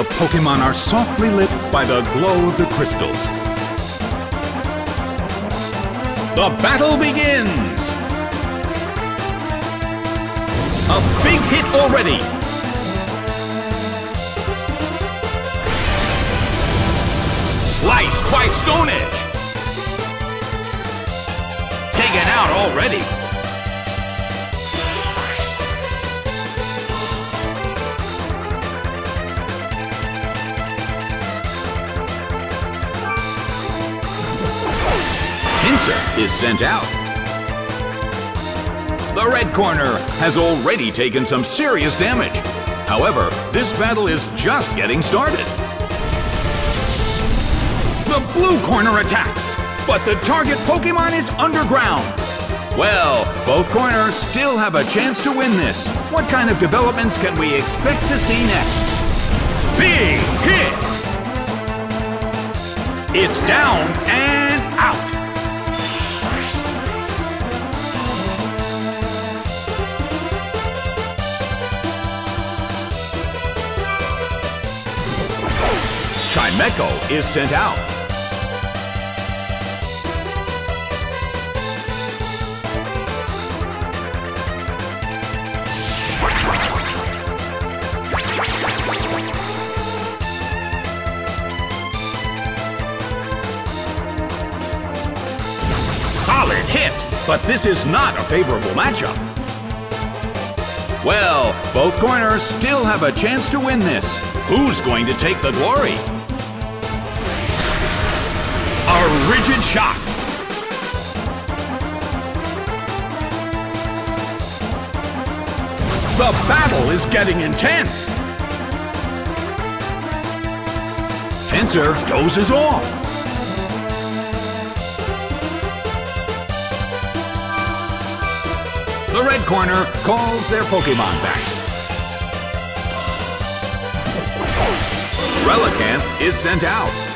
The Pokemon are softly lit by the glow of the crystals. The battle begins! A big hit already! Sliced by Stone Edge! Taken out already! Pinsir is sent out. The red corner has already taken some serious damage. However, this battle is just getting started. The blue corner attacks, but the target Pokemon is underground. Well, both corners still have a chance to win this. What kind of developments can we expect to see next? Big hit! It's down and Chimecho is sent out. Solid hit, but this is not a favorable matchup. Well, both corners still have a chance to win this. Who's going to take the glory? A rigid shot. The battle is getting intense. Pinsir dozes off. The red corner calls their Pokemon back. Relicanth is sent out.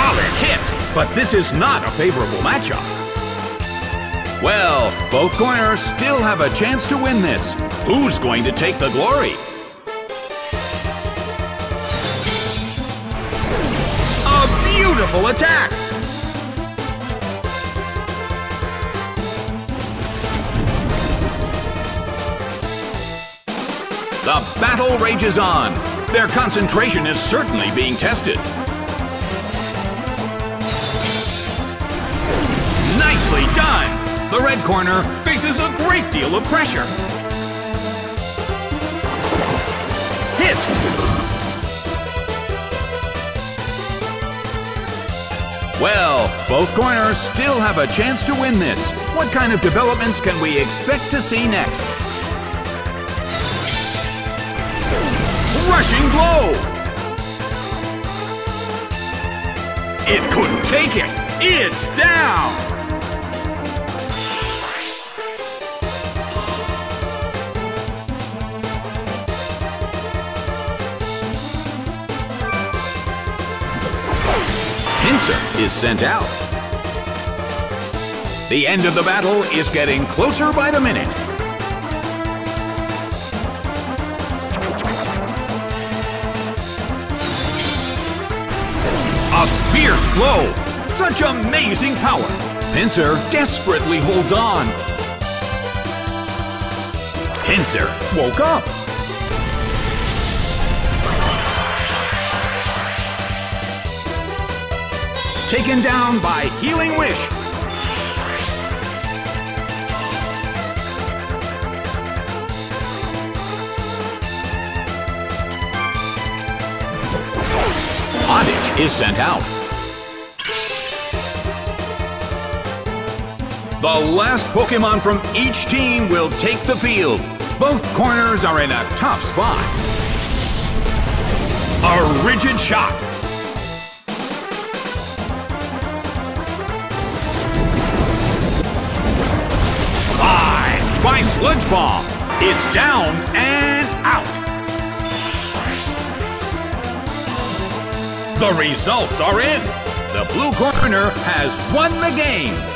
Solid hit, but this is not a favorable matchup. Well, both corners still have a chance to win this. Who's going to take the glory? A beautiful attack! The battle rages on. Their concentration is certainly being tested. Nicely done! The red corner faces a great deal of pressure. Hit! Well, both corners still have a chance to win this. What kind of developments can we expect to see next? Rushing blow! It couldn't take it! It's down! Pinsir is sent out. The end of the battle is getting closer by the minute. A fierce blow! Such amazing power! Pinsir desperately holds on. Pinsir woke up. Taken down by Healing Wish. Oddish is sent out. The last Pokemon from each team will take the field. Both corners are in a tough spot. A rigid shot. By Sludge Bomb. It's down and out. The results are in. The blue corner has won the game.